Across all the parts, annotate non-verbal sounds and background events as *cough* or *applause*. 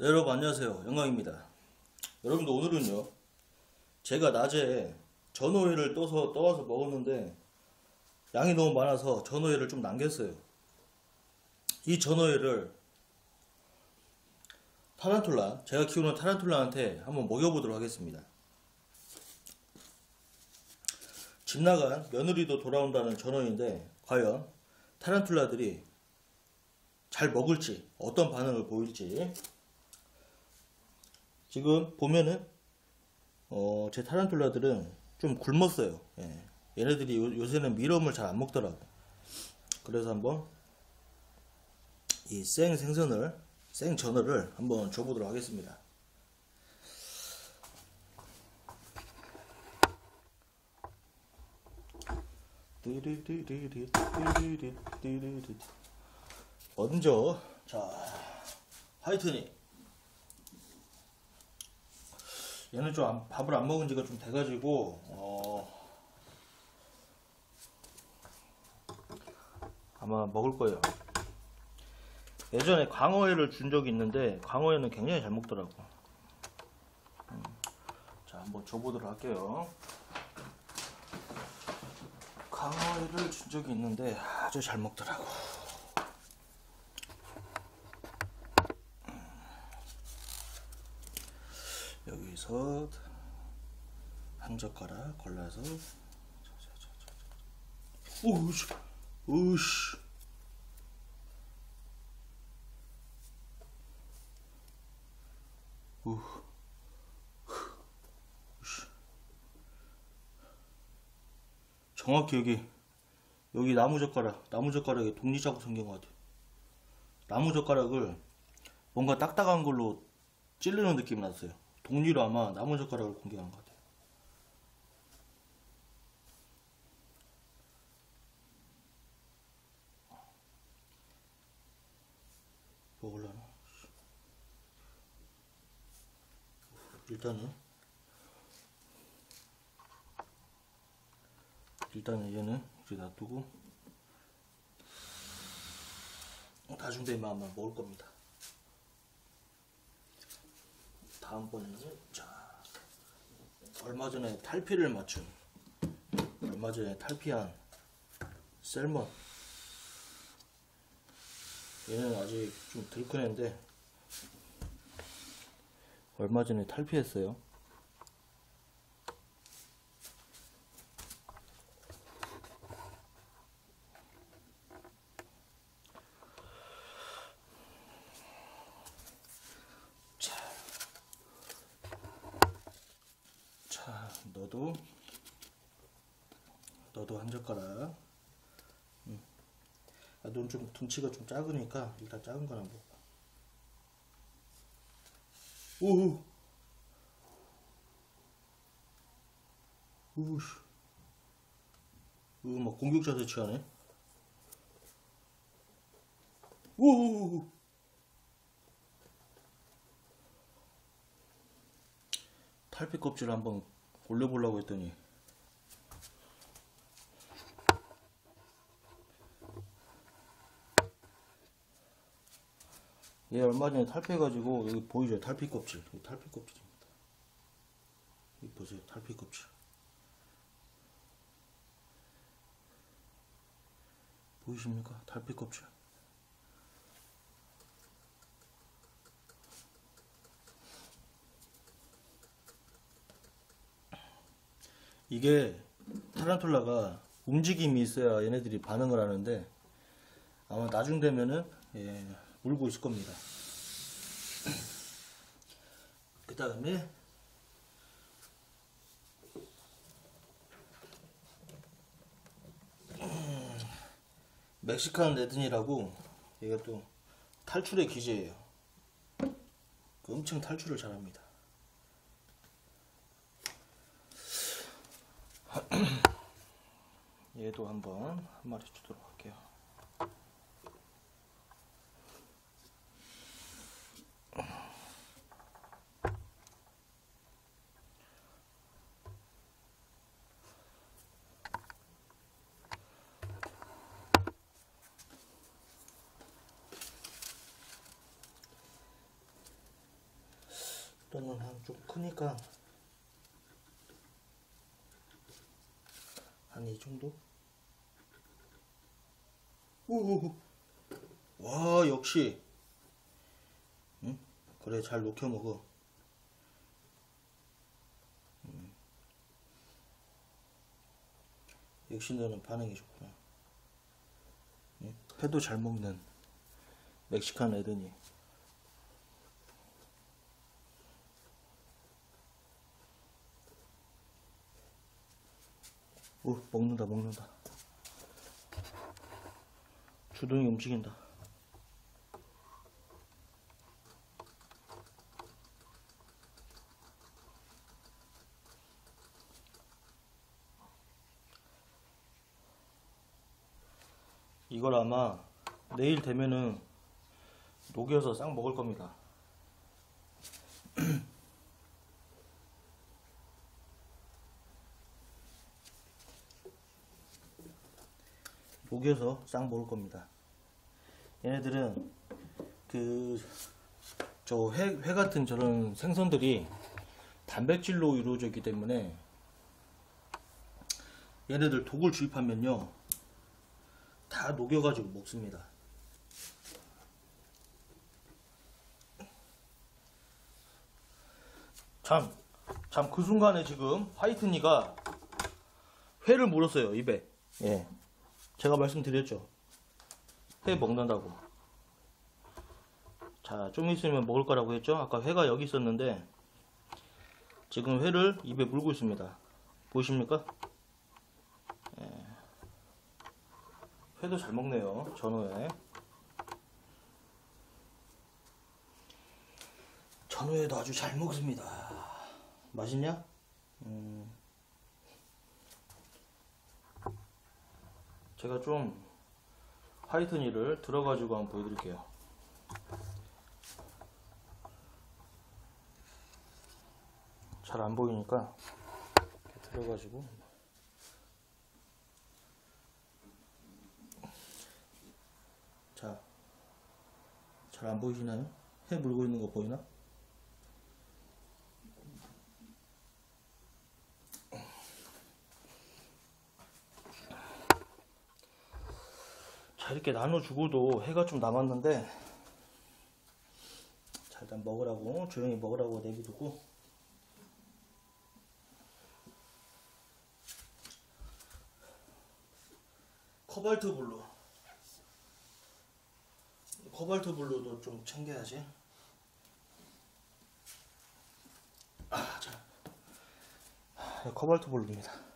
네, 여러분 안녕하세요. 영광입니다. 여러분들 오늘은요. 제가 낮에 전어회를 떠서 떠와서 먹었는데 양이 너무 많아서 전어회를 좀 남겼어요. 이 전어회를 타란툴라, 제가 키우는 타란툴라한테 한번 먹여보도록 하겠습니다. 집 나간 며느리도 돌아온다는 전어인데 과연 타란툴라들이 잘 먹을지 어떤 반응을 보일지 지금 보면은 어, 제 타란툴라들은 좀 굶었어요. 예. 얘네들이 요, 새는 미럼을 잘 안 먹더라고. 그래서 한번 이 생 생선을 생 전어를 한번 줘보도록 하겠습니다. 먼저 자 화이트니 얘는 좀 안- 밥을 안 먹은 지가 좀 돼가지고 어 아마 먹을 거예요. 예전에 광어회를 준 적이 있는데 광어회는 굉장히 잘 먹더라고. 음. 자 한번 줘보도록 할게요. 광어회를 준 적이 있는데 아주 잘 먹더라고. 여기서 한 젓가락 골라서 오우씨 오우씨. 우. 정확히 여기 여기 나무 젓가락 나무 젓가락에 독리 자국 생긴 것 같아요. 나무 젓가락을 뭔가 딱딱한 걸로 찌르는 느낌이 났어요 독리로 아마 나무 젓가락을 공격한 것 같아요 먹을라나? 일단은 일단은 얘는 이제 놔두고 아마 먹을 겁니다. 다음번에는 자 얼마 전에 탈피를 맞춘 얼마 전에 탈피한 셀먼 얘는 아직 좀덜큰 애인데 얼마 전에 탈피했어요. 자, 자, 너도 너도 한 젓가락. 아, 넌좀 둔치가 좀 작으니까 일단 작은 거나 먹어. 오우. 우씨. 으, 막 공격 자세 취하네. 오우. 탈피 껍질 한번 올려보려고 했더니. 얘 얼마 전에 탈피해가지고 여기 보이죠? 탈피 껍질. 여기 탈피 껍질입니다. 여기 보세요. 탈피 껍질. 보이십니까? 탈피 껍질 이게 타란툴라가 움직임이 있어야 얘네들이 반응을 하는데 아마 나중 되면은 예, 울고 있을 겁니다. *clears throat* 그 다음에 *clears throat* 멕시칸 레든이라고 얘가 또 탈출의 기재예요. 그 엄청 탈출을 잘합니다. *clears throat* 얘도 한번 한 마리 주도록 할게요. 또는 한좀 크니까 한 이 정도? 우우우 와 역시 응? 그래 잘 녹여 먹어 음. 역시 너는 반응이 좋구나 응? 회도 잘 먹는 멕시칸 애드니 오 먹는다 먹는다. 주둥이 움직인다. 이걸 아마 내일 되면은 녹여서 싹 먹을 겁니다 *clears throat* 녹여서 싹 먹을 겁니다. 얘네들은 그 저 회 회 같은 저런 생선들이 단백질로 이루어져 있기 때문에 얘네들 독을 주입하면요 다 녹여가지고 먹습니다. 참, 참 그 순간에 지금 화이트니가 회를 물었어요 입에. 예. 제가 말씀드렸죠. 회 먹는다고. 자, 좀 있으면 먹을 거라고 했죠. 아까 회가 여기 있었는데 지금 회를 입에 물고 있습니다. 보이십니까? 예. 회도 잘 먹네요. 전후에. 전후에도 아주 잘 먹습니다. 맛있냐? 음. 제가 좀 화이트니를 들어가지고 한번 보여드릴게요. 잘 안 보이니까 들어가지고 자, 잘 안 보이시나요? 해 물고 있는 거 보이나? 자 이렇게 나눠주고도 해가 좀 남았는데 자 일단 먹으라고 조용히 먹으라고 내비두고. 코발트 블루 코발트 블루도 좀 챙겨야지. 아, 자. 아, 코발트 블루입니다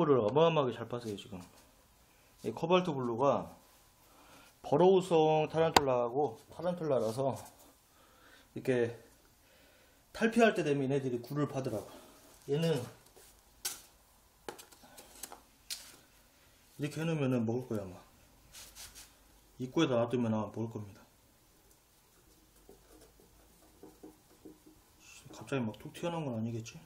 땅굴을 어마어마하게 잘 파세요 지금. 이 코발트 블루가 버러우성 타란툴라하고 타란툴라라서 이렇게 탈피할 때 되면 얘네들이 굴을 파더라고. 얘는 이렇게 해놓으면 먹을 거야 아마. 입구에다 놔두면 아마 먹을 겁니다. 갑자기 막 툭 튀어나온 건 아니겠지?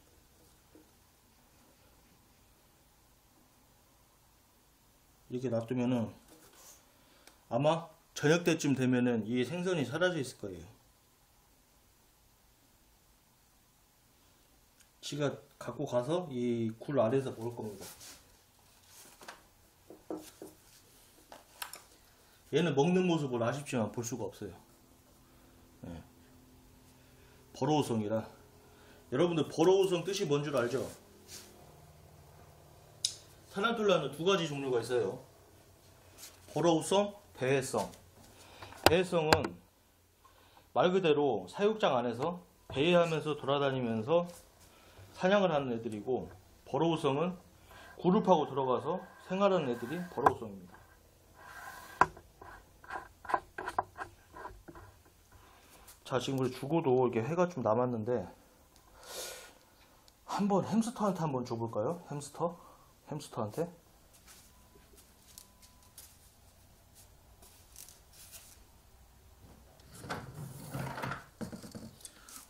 이렇게 놔두면은 아마 저녁 때쯤 되면은 이 생선이 사라져 있을 거예요. 지가 갖고 가서 이 굴 아래에서 먹을 겁니다. 얘는 먹는 모습을 아쉽지만 볼 수가 없어요. 예. 버러우성이라 여러분들 버러우성 뜻이 뭔 줄 알죠? 타란툴라는 두 가지 종류가 있어요. 버러우성, 배회성. 배회성은 말 그대로 사육장 안에서 배회하면서 돌아다니면서 사냥을 하는 애들이고 버러우성은 굴을 파고 들어가서 생활하는 애들이 버러우성입니다. 자 지금 우리 주고도 이게 회가 좀 남았는데 한번 햄스터한테 한번 줘볼까요? 햄스터? 햄스터한테?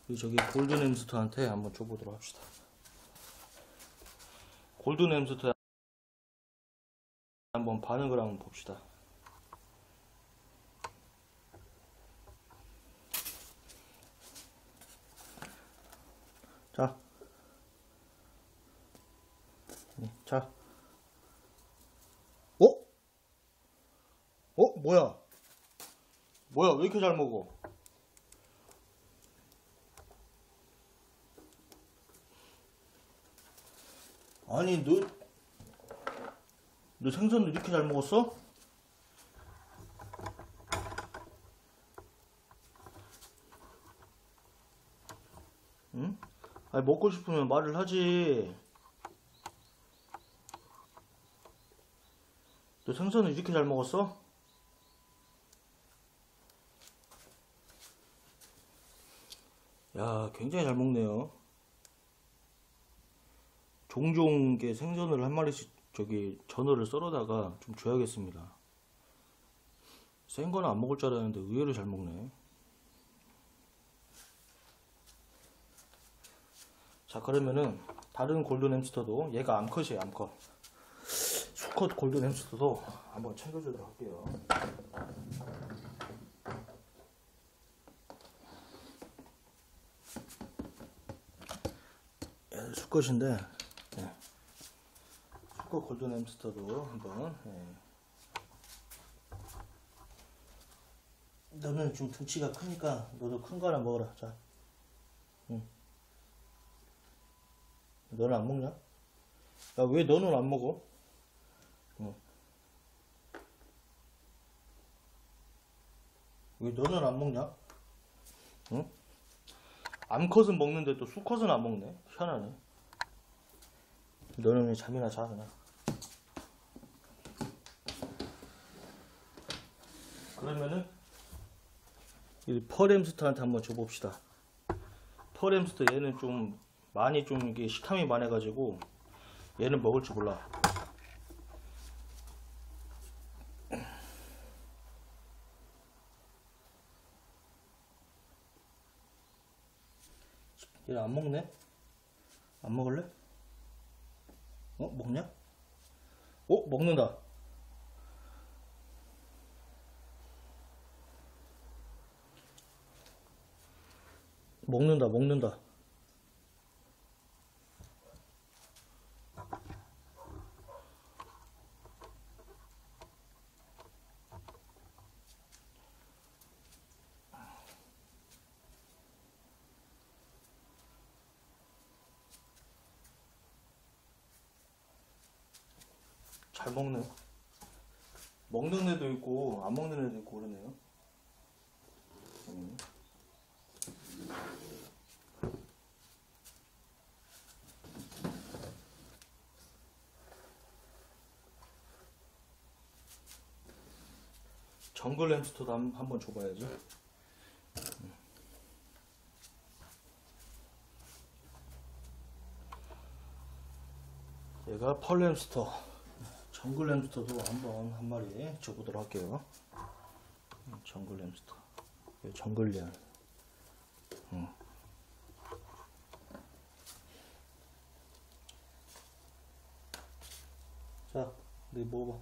우리 저기 골든 햄스터한테 한번 줘보도록 합시다. 골든 햄스터 한번 반응을 한번 봅시다. 자, 네, 자, 어? 어? 뭐야? 뭐야? 왜 이렇게 잘 먹어? 아니, 너, 너 생선을 이렇게 잘 먹었어? 응? 아니, 먹고 싶으면 말을 하지. 너 생선을 이렇게 잘 먹었어? 야, 굉장히 잘 먹네요. 종종 생선을 한 마리씩 저기 전어를 썰어다가 좀 줘야겠습니다. 센 거는 안 먹을 줄 알았는데 의외로 잘 먹네. 자, 그러면은 다른 골든 햄스터도 얘가 암컷이에요, 암컷. 수컷 골든 햄스터도 한번 챙겨주도록 할게요. 얘 수컷인데 예. 수컷 골든 햄스터도 한번 예. 너는 좀 등치가 크니까 너도 큰 거 하나 먹어라 자 응. 너는 안 먹냐? 야 왜 너는 안 먹어? 응. 왜 너는 안 먹냐? 응? 암컷은 먹는데 또 수컷은 안 먹네. 희한하네. 너는 왜 잠이나 자 그냥. 그러면은 이 펄햄스터한테 한번 줘봅시다. 펄햄스터 얘는 좀 많이 좀 이게 식탐이 많아가지고 얘는 먹을 줄 몰라. 얘 안 먹네? 안 먹을래? 어? 먹냐? 어? 먹는다. 먹는다, 먹는다. 잘 먹네. 먹는 애도 있고 안 먹는 애도 있고 그러네요. 음. 정글 햄스터도 한, 한번 줘봐야지. 얘가 펄 햄스터. 정글 햄스터도 한번 한 마리 줘보도록 할게요. 음, 정글 햄스터. 얘 정글리안. 음. 자, 네 먹어봐.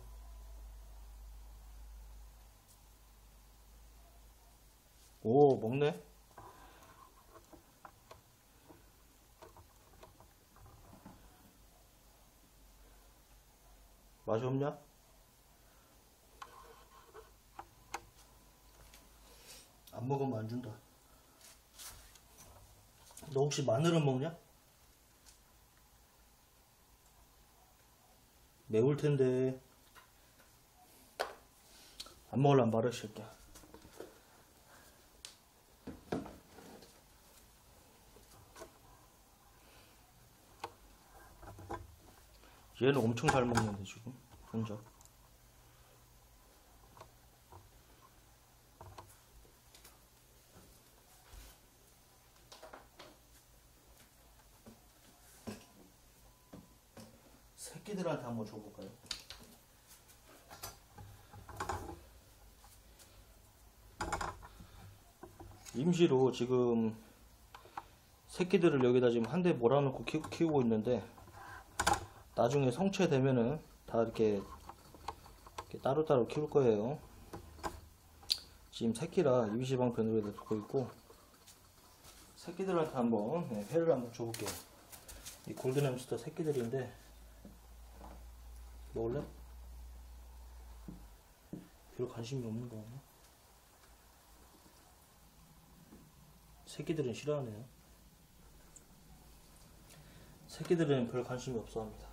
오, 먹네. 맛이 없냐? 안 먹으면 안 준다. 너 혹시 마늘은 먹냐? 매울 텐데. 안 말이야, 이 새끼야. 얘는 엄청 잘 먹는데, 지금. 혼자. 새끼들한테 한번 줘볼까요? 임시로 지금 새끼들을 여기다 지금 한 대 몰아놓고 키, 키우고 있는데 나중에 성체되면은 다 이렇게, 이렇게 따로따로 키울 거예요. 지금 새끼라 유지방 변으로 두고 있고 새끼들한테 한번 네, 회를 한번 줘볼게요. 이 골든 햄스터 새끼들인데 먹을래? 별 관심이 없는 거 같나? 새끼들은 싫어하네요. 새끼들은 별 관심이 없어 합니다.